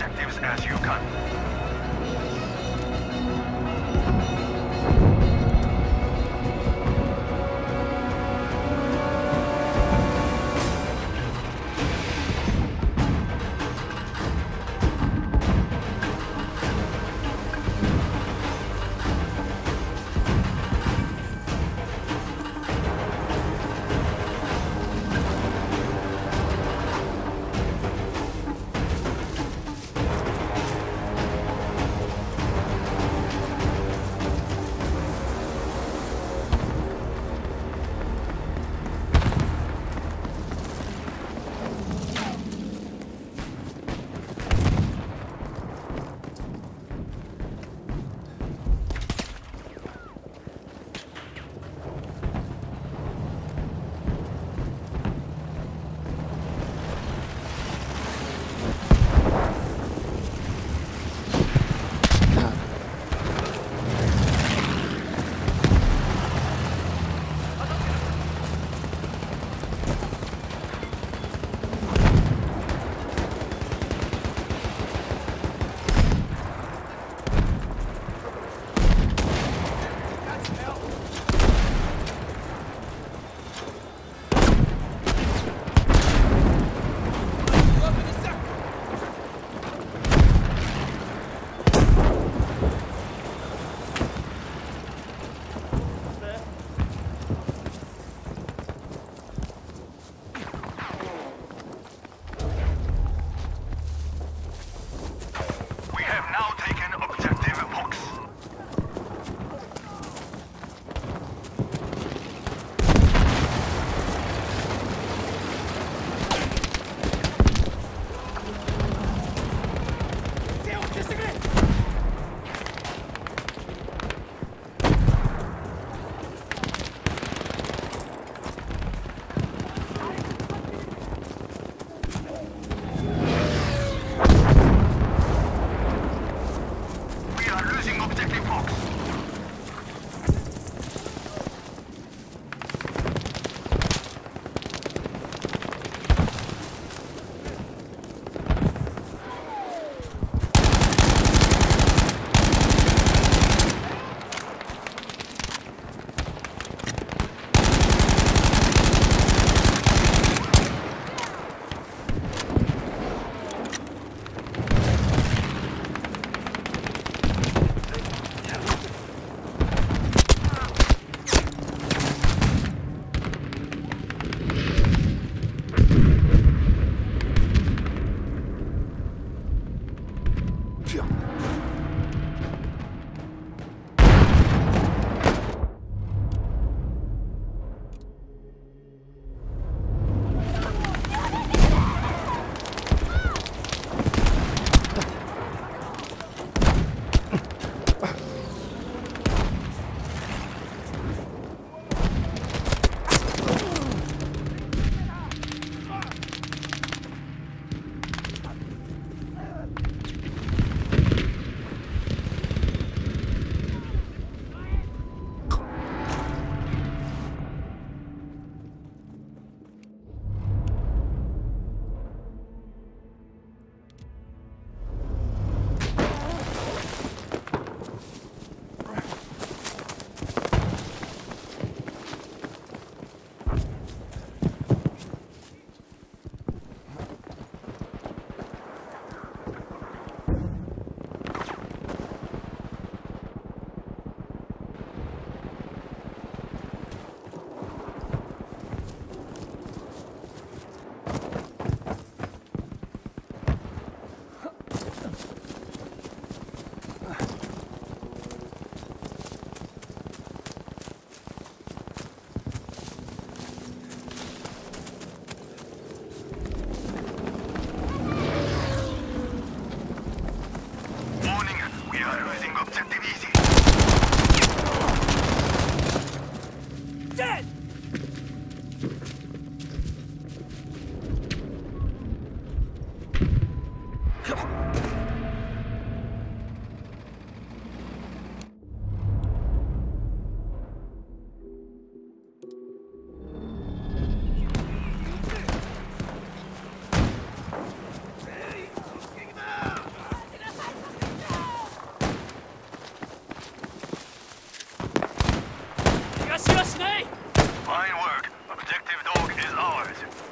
objectives as you can. 死